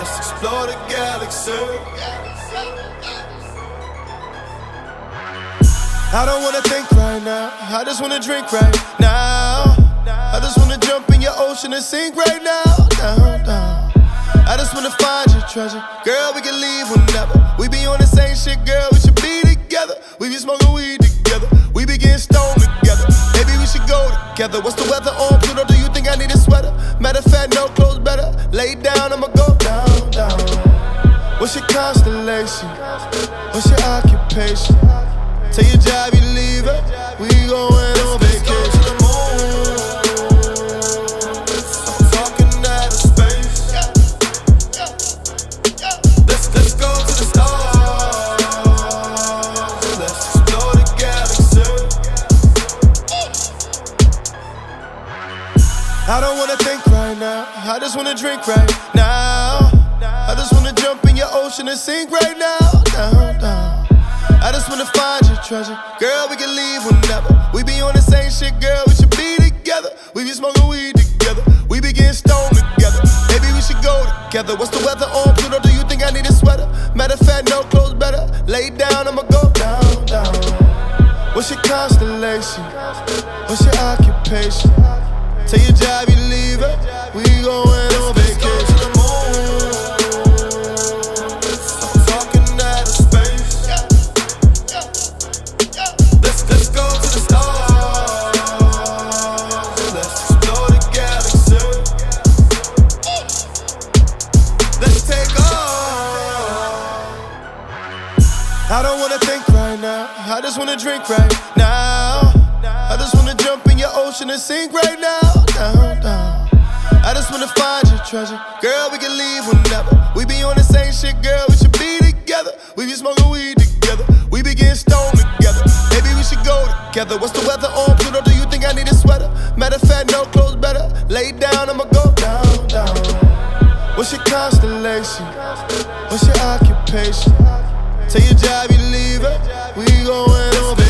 explore the galaxy. I don't wanna think right now. I just wanna drink right now. I just wanna jump in your ocean and sink right now. Down, down. I just wanna find your treasure. Girl, we can leave whenever. We be on the same shit, girl. We should be together. We be smoking weed together. We be getting stoned together. Maybe we should go together. What's the weather on Pluto? Do you think I need a sweater? Matter of fact, no clothes. Lay down, I'ma go down, down. What's your constellation? What's your occupation? Tell your job you leave it. We going I don't wanna think right now. I just wanna drink right now. I just wanna jump in your ocean and sink right now. Down, down. I just wanna find your treasure. Girl, we can leave whenever. We be on the same shit, girl. We should be together. We be smoking weed together. We be getting stoned together. Maybe we should go together. What's the weather on Pluto? Do you think I need a sweater? Matter of fact, no clothes better. Lay down, I'ma go down, down. What's your constellation? What's your occupation? Tell your job you leave it. We going on vacation to the moon. I'm talking outer space. Let's let's go to the stars. Let's explore the galaxy. Let's take off. I don't wanna think right now. I just wanna drink right now. I just wanna jump in your ocean and sink right now. Down, down. I just wanna find your treasure. Girl, we can leave whenever. We be on the same shit, girl. We should be together. We be smoking weed together. We be getting stoned together. Maybe we should go together. What's the weather on Pluto? Do you think I need a sweater? Matter of fact, no clothes better. Lay down, I'ma go down, down. What's your constellation? What's your occupation? Tell your job you leave it. We going on.